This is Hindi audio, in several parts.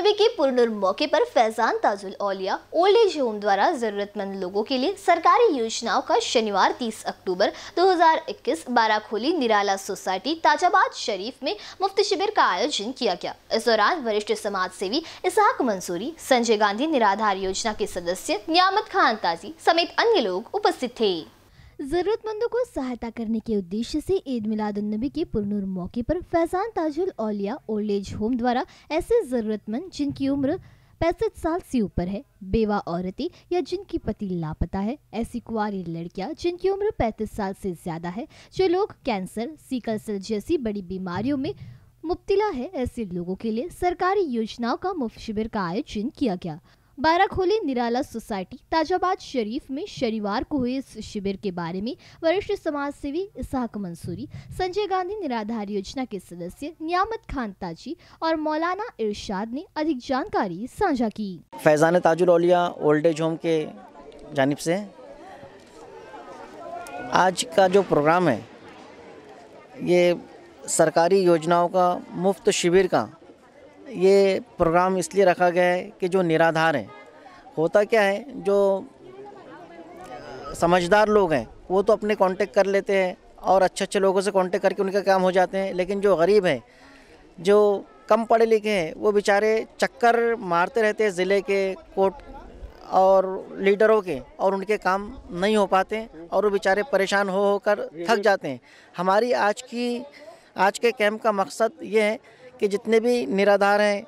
नबी के पूर्ण मौके पर Faizan Tajul Auliya old age home द्वारा जरूरतमंद लोगों के लिए सरकारी योजनाओं का शनिवार 30 अक्टूबर 2021 बाराखोली निराला सोसाइटी ताजाबाद शरीफ में मुफ़्त शिविर का आयोजन किया गया। इस दौरान वरिष्ठ समाज सेवी इसहाक मंसूरी, संजय गांधी निराधार योजना के सदस्य नियामत खान ताजी समेत अन्य लोग उपस्थित थे। जरूरतमंदों को सहायता करने के उद्देश्य से ईद मिलाद नबी के पुरनूर मौके पर Faizan Tajul Auliya old age home द्वारा ऐसे जरूरतमंद जिनकी उम्र पैंसठ साल से ऊपर है, बेवा औरतें या जिनकी पति लापता है, ऐसी कुआरी लड़कियाँ जिनकी उम्र पैंतीस साल से ज़्यादा है, जो लोग कैंसर सीकल सेल जैसी बड़ी बीमारियों में मुब्तला है, ऐसे लोगों के लिए सरकारी योजनाओं का मुफ़्त शिविर का आयोजन किया गया। बाराखोली निराला सोसाइटी, ताजाबाद शरीफ में शनिवार को हुए इस शिविर के बारे में वरिष्ठ समाज सेवी इसहाक मंसूरी, संजय गांधी निराधार योजना के सदस्य नियामत खान ताजी और मौलाना इरशाद ने अधिक जानकारी साझा की। Faizan Tajul Auliya old age home के जानब से। आज का जो प्रोग्राम है, ये सरकारी योजनाओं का, मुफ़्त शिविर का, ये प्रोग्राम इसलिए रखा गया है कि जो निराधार हैं होता क्या है, जो समझदार लोग हैं, वो तो अपने कांटेक्ट कर लेते हैं और अच्छे अच्छे लोगों से कांटेक्ट करके उनका काम हो जाते हैं। लेकिन जो गरीब हैं, जो कम पढ़े लिखे हैं, वो बेचारे चक्कर मारते रहते हैं ज़िले के कोर्ट और लीडरों के और उनके काम नहीं हो पाते और वो बेचारे परेशान हो होकर थक जाते हैं। हमारी आज की, आज के कैंप का मकसद ये है कि जितने भी निराधार हैं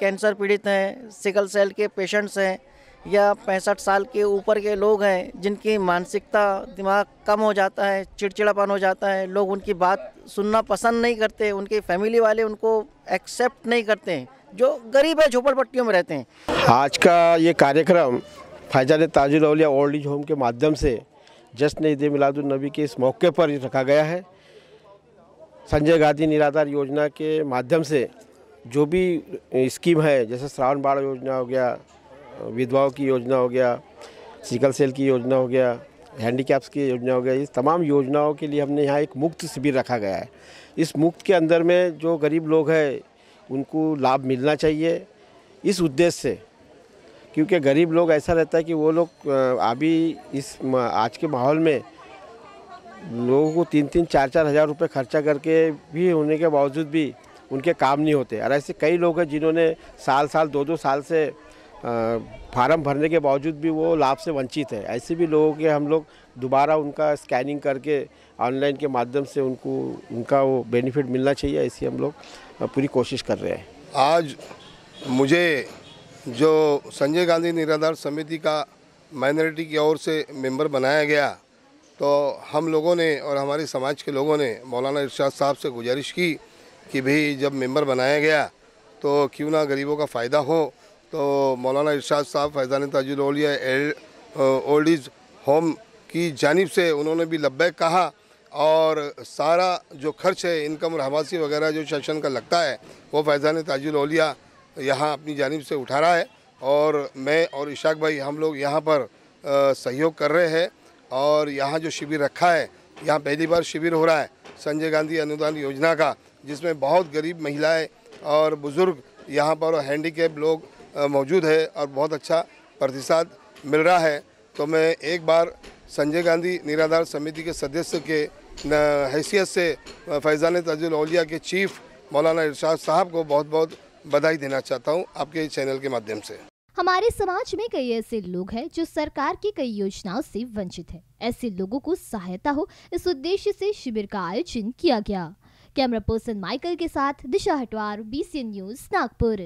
कैंसर पीड़ित हैं सिकल सेल के पेशेंट्स हैं या पैंसठ साल के ऊपर के लोग हैं, जिनकी मानसिकता दिमाग कम हो जाता है, चिड़चिड़ापन हो जाता है, लोग उनकी बात सुनना पसंद नहीं करते, उनके फैमिली वाले उनको एक्सेप्ट नहीं करते हैं, जो गरीब है, झोपड़पट्टियों में रहते हैं। आज का ये कार्यक्रम Faizan Tajul Aliya old age home के माध्यम से जश्न ईद मिलादुलनबी के इस मौके पर रखा गया है। संजय गांधी निराधार योजना के माध्यम से जो भी स्कीम है, जैसे श्रावण बाढ़ योजना हो गया विधवाओं की योजना हो गया, सिकल सेल की योजना हो गया, हैंडीकैप्स की योजना हो गया, इस तमाम योजनाओं के लिए हमने यहाँ एक मुक्त शिविर रखा गया है। इस मुक्त के अंदर में जो गरीब लोग हैं, उनको लाभ मिलना चाहिए। इस उद्देश्य से, क्योंकि गरीब लोग ऐसा रहता है कि वो लोग अभी इस आज के माहौल में लोगों को तीन तीन चार चार हज़ार रुपये खर्चा करके भी होने के बावजूद भी उनके काम नहीं होते। और ऐसे कई लोग हैं जिन्होंने साल साल दो दो साल से फार्म भरने के बावजूद भी वो लाभ से वंचित है। ऐसे भी लोगों के हम लोग दोबारा उनका स्कैनिंग करके ऑनलाइन के माध्यम से उनको, उनका वो बेनिफिट मिलना चाहिए, ऐसी हम लोग पूरी कोशिश कर रहे हैं। आज मुझे जो संजय गांधी निराधार समिति का माइनॉरिटी की ओर से मेंबर बनाया गया तो हम लोगों ने और हमारे समाज के लोगों ने, मौलाना इरशाद साहब से गुजारिश की कि भाई जब मेंबर बनाया गया तो क्यों ना गरीबों का फ़ायदा हो तो मौलाना इरशाद साहब, Faizan Tajuliya old age home की जानब से उन्होंने भी लब्बैक कहा और सारा जो खर्च है, इनकम रहवासी वगैरह जो शासन का लगता है, वो फैज़ान ताजुलिया यहाँ अपनी जानब से उठा रहा है और मैं और इशाक भाई हम लोग यहाँ पर सहयोग कर रहे हैं और यहाँ जो शिविर रखा है, यहाँ पहली बार शिविर हो रहा है संजय गांधी अनुदान योजना का, जिसमें बहुत गरीब महिलाएँ और बुज़ुर्ग यहाँ पर हैंडीकेप लोग मौजूद है और बहुत अच्छा प्रतिसाद मिल रहा है। तो मैं एक बार संजय गांधी निराधार समिति के सदस्य के हैसियत से फैज़ान तजुल के चीफ मौलाना इरशाद साहब को बहुत बहुत बधाई देना चाहता हूँ आपके चैनल के माध्यम से। हमारे समाज में कई ऐसे लोग हैं जो सरकार की कई योजनाओं से वंचित है। ऐसे लोगों को सहायता हो, इस उद्देश्य से शिविर का आयोजन किया गया। कैमरा पर्सन माइकल के साथ दिशा हटवार बी न्यूज़ नागपुर।